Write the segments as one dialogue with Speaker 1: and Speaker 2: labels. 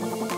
Speaker 1: thank you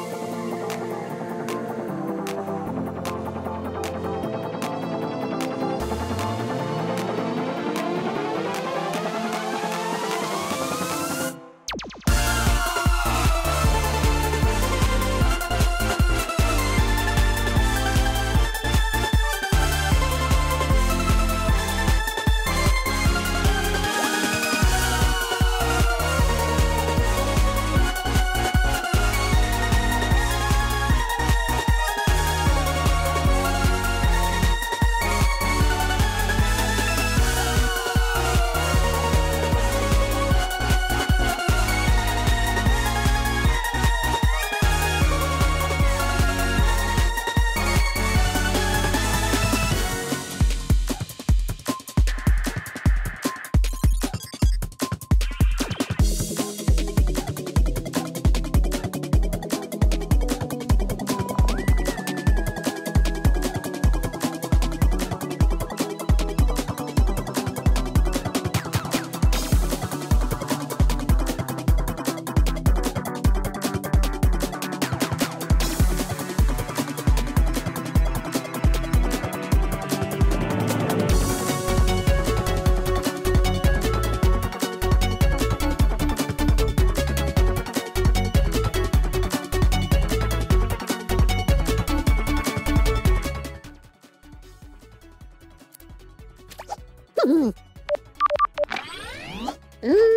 Speaker 1: Ooh. Mm.